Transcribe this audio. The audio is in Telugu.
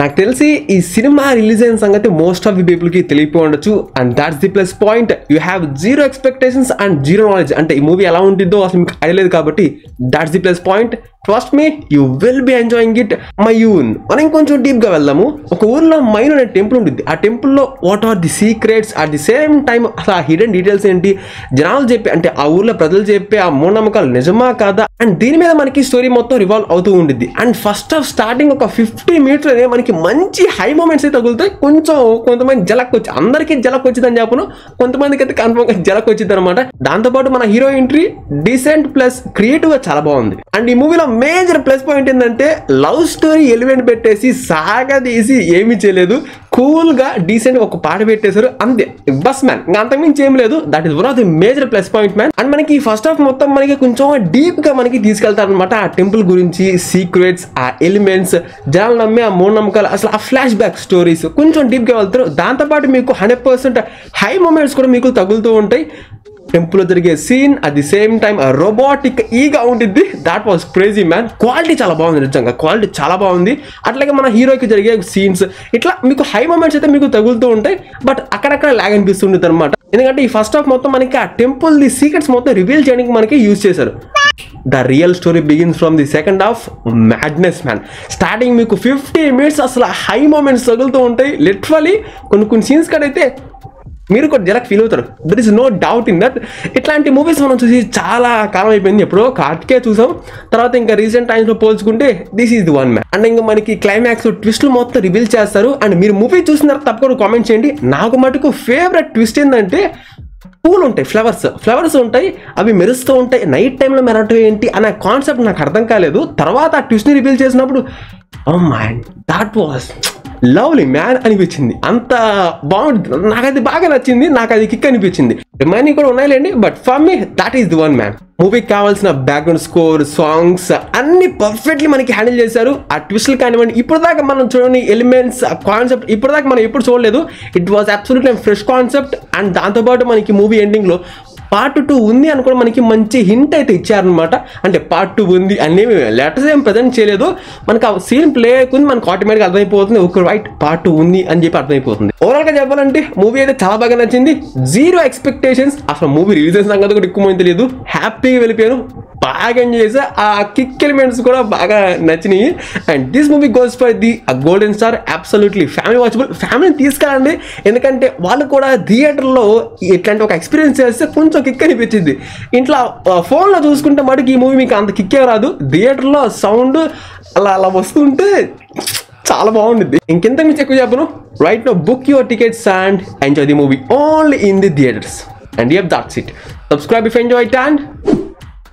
నాకు తెలిసి ఈ సినిమా రిలీజ్ అయిన సంగతి మోస్ట్ ఆఫ్ ది పీపుల్కి తెలియపోయి ఉండొచ్చు. And that's the plus point you have zero expectations and zero knowledge అంటే ఈ మూవీ ఎలా ఉంటుందో అసలు మీకు ఐడియా కాబట్టి that's the plus point trust me you will be enjoying it మయూన్ మనం ఇంకొంచెం డీప్గా వెళ్దాము. ఒక ఊర్లో మైన్ అనే టెంపుల్ ఉంటుంది ఆ టెంపుల్లో what are the secrets at the same time అసలు ఆ హిడెన్ డీటెయిల్స్ ఏంటి? జనాలు చెప్పే అంటే ఆ ఊర్లో ప్రజలు చెప్పే ఆ మూఢనమ్మకాలు నిజమా కాదా? అండ్ దీని మీద మనకి స్టోరీ మొత్తం రివాల్వ్ అవుతూ ఉండిద్ది. అండ్ ఫస్ట్ ఆఫ్ స్టార్టింగ్ ఒక ఫిఫ్టీ మినిట్స్లోనే మనకి మంచి హై మూమెంట్స్ అయితే తగులుతాయి. కొంచెం కొంతమంది జలక్ వచ్చి అందరికీ జలక్ వచ్చిందని చెప్పను. కొంతమందికి అయితే కన్ఫర్మ్గా జలక్ వచ్చింది అనమాట దాంతోపాటు మన హీరో ఎంట్రీ డీసెంట్ ప్లస్ క్రియేటివ్గా చాలా బాగుంది. అండ్ ఈ మూవీలో మేజర్ ప్లస్ పాయింట్ ఏంటంటే లవ్ స్టోరీ ఎలిమెంట్ పెట్టేసి సాగదీసి ఏమీ చేయలేదు. కూల్గా డీసెంట్ ఒక పాట పెట్టేశారు. అంతే. బస్ మ్యాన్. ఇంకా అంతకుమించి ఏం లేదు. That is one of the major plus point man and మనకి ఫస్ట్ ఆఫ్ మొత్తం మనకి కొంచెం డీప్గా మనకి తీసుకెళ్తారు అనమాట ఆ టెంపుల్ గురించి సీక్రెట్స్ ఆ ఎలిమెంట్స్ జనాలు నమ్మే ఆ మూఢనమ్మకాలు అసలు ఆ ఫ్లాష్ బ్యాక్ స్టోరీస్ కొంచెం డీప్గా వెళ్తారు. దాంతోపాటు మీకు హండ్రెడ్ పర్సెంట్ హై మూమెంట్స్ కూడా మీకు తగులుతూ ఉంటాయి. టెంపుల్ జరిగే scene at the same time robotic ఈగా ఉంటుంది that was crazy man quality చాలా బాగుంది నిజంగా. క్వాలిటీ చాలా బాగుంది. అట్లాగే మన హీరోకి జరిగే సీన్స్ ఇట్లా మీకు హై మూమెంట్స్ అయితే మీకు తగులుతూ ఉంటాయి బట్ అక్కడక్కడ లాగ్ అనిపిస్తుంటుంది అనమాట ఎందుకంటే ఈ ఫస్ట్ హాఫ్ మొత్తం మనకి ఆ టెంపుల్ ది సీక్రెట్స్ మొత్తం రివీల్ చేయడానికి మనకి యూజ్ చేశారు. The real story begins from the second half madness man starting మీకు ఫిఫ్టీ మినిట్స్ అసలు హై మూమెంట్స్ తగులుతూ ఉంటాయి. లిటరలీ కొన్ని కొన్ని సీన్స్ కడైతే మీరు కూడా జరక్ ఫీల్ అవుతారు. That is no doubt in that ఇట్లాంటి మూవీస్ మనం చూసి చాలా కాలం అయిపోయింది ఎప్పుడో కార్తికే చూసాం. తర్వాత ఇంకా రీసెంట్ టైమ్స్లో పోల్చుకుంటే this is the one man and ఇంకా మనకి క్లైమాక్స్ ట్విస్ట్లు మొత్తం రివీల్ చేస్తారు. అండ్ మీరు మూవీ చూసిన తర్వాత తప్పకుండా కామెంట్ చేయండి. నాకు మటుకు ఫేవరెట్ ట్విస్ట్ ఏంటంటే పూలు ఉంటాయి ఫ్లవర్స్ ఫ్లవర్స్ ఉంటాయి అవి మెరుస్తూ ఉంటాయి. నైట్ టైంలో మెరటం ఏంటి అనే కాన్సెప్ట్ నాకు అర్థం కాలేదు. తర్వాత ఆ ట్విస్ట్ని రివీల్ చేసినప్పుడు ఓ mind that was lovely man అనిపించింది. అంత బాగుంటుంది నాకు అది బాగా నచ్చింది. నాకు అది కిక్ అనిపించింది. రిమైనింగ్ కూడా ఉన్నాయిలేండి but for me that is the one man మూవీకి కావాల్సిన బ్యాక్గ్రౌండ్ స్కోర్ సాంగ్స్ అన్ని పర్ఫెక్ట్లీ మనకి హ్యాండిల్ చేశారు. ఆ ట్విస్ట్లు కానివ్వండి ఇప్పుడు దాకా మనం చూడని ఎలిమెంట్స్ కాన్సెప్ట్ ఇప్పుడు దాకా మనం ఎప్పుడు చూడలేదు. It was absolutely fresh concept and దాంతోపాటు మనకి మూవీ ఎండింగ్లో పార్ట్ టూ ఉంది అని కూడా మనకి మంచి హింట్ అయితే ఇచ్చారనమాట అంటే పార్ట్ టూ ఉంది అనేవి లెటర్స్ ఏం ప్రజెంట్ చేయలేదు. మనకి ఆ సీన్ ప్లే అవుతుంది మనకు ఆటోమేటిక్గా అర్థమైపోతుంది. ఒక రైట్ పార్ట్ టూ ఉంది అని చెప్పి అర్థమైపోతుంది. ఓవరాల్గా చెప్పాలంటే మూవీ అయితే చాలా బాగా నచ్చింది. జీరో ఎక్స్పెక్టేషన్స్ అసలు మూవీ రిలీజ్ అయిన సంగతి కూడా ఎక్కువ మంది తెలియదు. హ్యాపీగా వెళ్ళిపోయాను. బాగా ఎంజాయ్ చేసా ఆ కిక్ ఎలిమెంట్స్ కూడా బాగా నచ్చినాయి. And this movie goes for the golden star absolutely family watchable ఫ్యామిలీని తీసుకెళ్ళండి ఎందుకంటే వాళ్ళు కూడా థియేటర్లో ఇట్లాంటి ఒక ఎక్స్పీరియన్స్ చేస్తే కొంచెం కిక్ అనిపించింది. ఇంట్లో ఫోన్లో చూసుకుంటే మటుకు ఈ మూవీ మీకు అంత కిక్కే రాదు. థియేటర్లో సౌండ్ అలా అలా వస్తుంటే చాలా బాగుండిద్ది. ఇంకెంత మించి ఎక్కువ చెప్పను. Right now book your tickets and enjoy the movie only in the theatres and yup that's it subscribe if enjoy it and